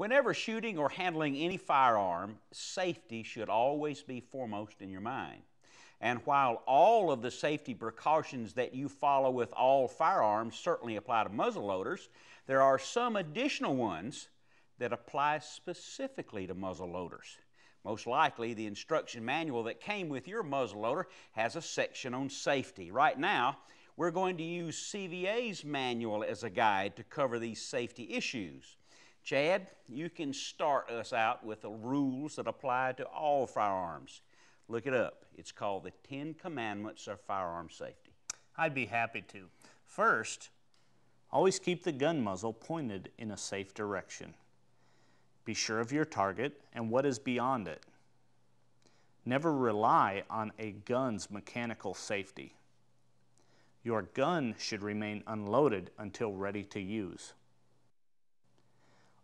Whenever shooting or handling any firearm, safety should always be foremost in your mind. And while all of the safety precautions that you follow with all firearms certainly apply to muzzleloaders, there are some additional ones that apply specifically to muzzleloaders. Most likely, the instruction manual that came with your muzzleloader has a section on safety. Right now, we're going to use CVA's manual as a guide to cover these safety issues. Chad, you can start us out with the rules that apply to all firearms. Look it up. It's called the Ten Commandments of Firearm Safety. I'd be happy to. First, always keep the gun muzzle pointed in a safe direction. Be sure of your target and what is beyond it. Never rely on a gun's mechanical safety. Your gun should remain unloaded until ready to use.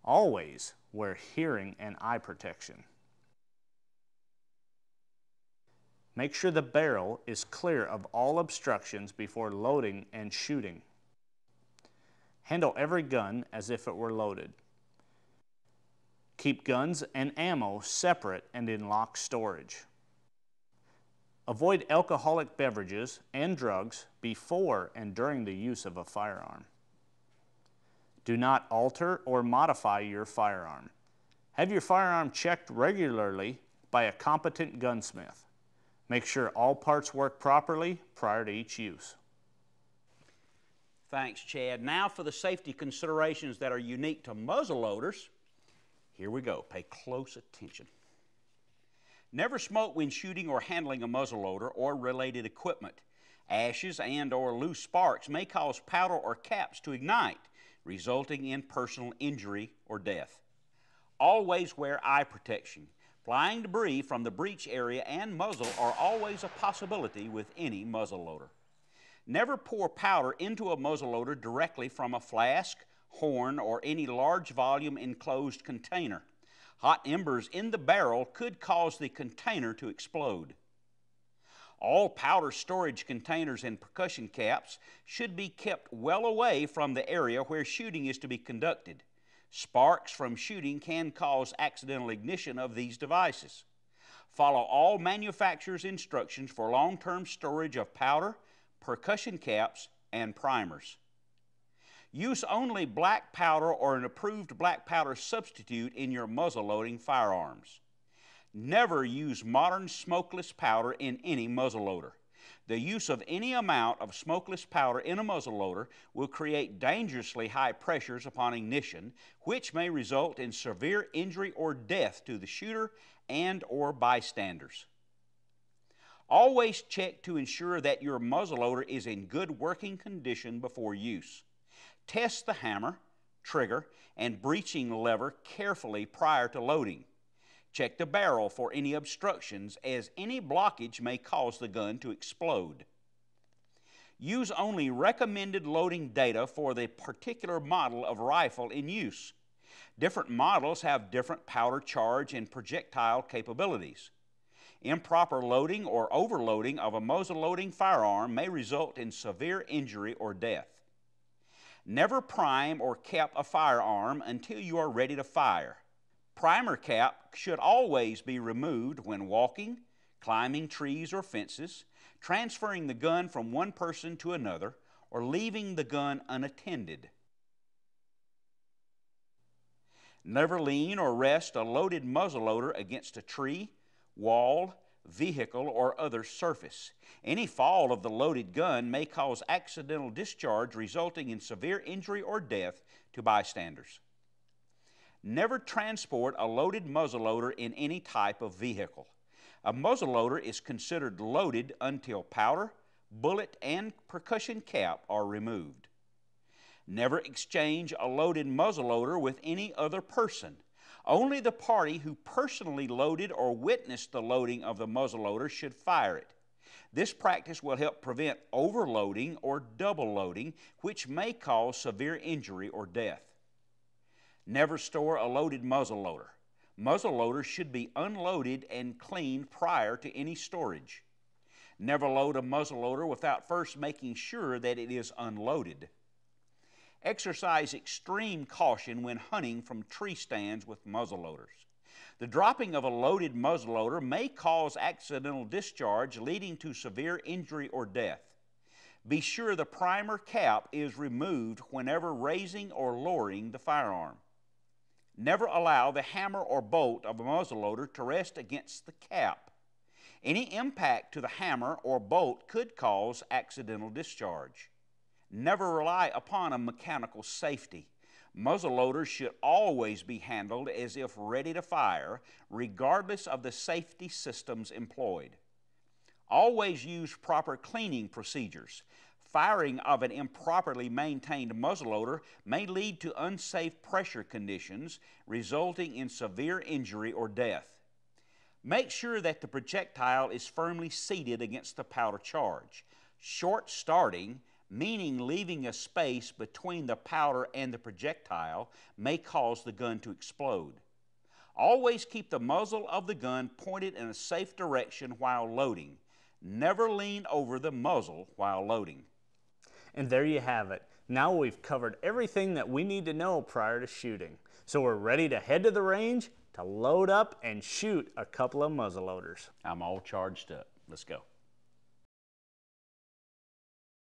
Always wear hearing and eye protection. Make sure the barrel is clear of all obstructions before loading and shooting. Handle every gun as if it were loaded. Keep guns and ammo separate and in locked storage. Avoid alcoholic beverages and drugs before and during the use of a firearm. Do not alter or modify your firearm. Have your firearm checked regularly by a competent gunsmith. Make sure all parts work properly prior to each use. Thanks, Chad. Now for the safety considerations that are unique to muzzle loaders. Here we go. Pay close attention. Never smoke when shooting or handling a muzzleloader or related equipment. Ashes and or loose sparks may cause powder or caps to ignite, resulting in personal injury or death. Always wear eye protection. Flying debris from the breech area and muzzle are always a possibility with any muzzleloader. Never pour powder into a muzzleloader directly from a flask, horn, or any large volume enclosed container. Hot embers in the barrel could cause the container to explode. All powder storage containers and percussion caps should be kept well away from the area where shooting is to be conducted. Sparks from shooting can cause accidental ignition of these devices. Follow all manufacturer's instructions for long-term storage of powder, percussion caps, and primers. Use only black powder or an approved black powder substitute in your muzzle-loading firearms. Never use modern smokeless powder in any muzzleloader. The use of any amount of smokeless powder in a muzzleloader will create dangerously high pressures upon ignition, which may result in severe injury or death to the shooter and or bystanders. Always check to ensure that your muzzleloader is in good working condition before use. Test the hammer, trigger, and breeching lever carefully prior to loading. Check the barrel for any obstructions as any blockage may cause the gun to explode. Use only recommended loading data for the particular model of rifle in use. Different models have different powder charge and projectile capabilities. Improper loading or overloading of a muzzle-loading firearm may result in severe injury or death. Never prime or cap a firearm until you are ready to fire. Primer cap should always be removed when walking, climbing trees or fences, transferring the gun from one person to another, or leaving the gun unattended. Never lean or rest a loaded muzzleloader against a tree, wall, vehicle, or other surface. Any fall of the loaded gun may cause accidental discharge resulting in severe injury or death to bystanders. Never transport a loaded muzzleloader in any type of vehicle. A muzzleloader is considered loaded until powder, bullet, and percussion cap are removed. Never exchange a loaded muzzleloader with any other person. Only the party who personally loaded or witnessed the loading of the muzzleloader should fire it. This practice will help prevent overloading or double loading, which may cause severe injury or death. Never store a loaded muzzleloader. Muzzleloaders should be unloaded and cleaned prior to any storage. Never load a muzzleloader without first making sure that it is unloaded. Exercise extreme caution when hunting from tree stands with muzzleloaders. The dropping of a loaded muzzleloader may cause accidental discharge leading to severe injury or death. Be sure the primer cap is removed whenever raising or lowering the firearm. Never allow the hammer or bolt of a muzzleloader to rest against the cap. Any impact to the hammer or bolt could cause accidental discharge. Never rely upon a mechanical safety. Muzzleloaders should always be handled as if ready to fire, regardless of the safety systems employed. Always use proper cleaning procedures. Firing of an improperly maintained muzzleloader may lead to unsafe pressure conditions, resulting in severe injury or death. Make sure that the projectile is firmly seated against the powder charge. Short starting, meaning leaving a space between the powder and the projectile, may cause the gun to explode. Always keep the muzzle of the gun pointed in a safe direction while loading. Never lean over the muzzle while loading. And there you have it. Now we've covered everything that we need to know prior to shooting. So we're ready to head to the range to load up and shoot a couple of muzzleloaders. I'm all charged up. Let's go.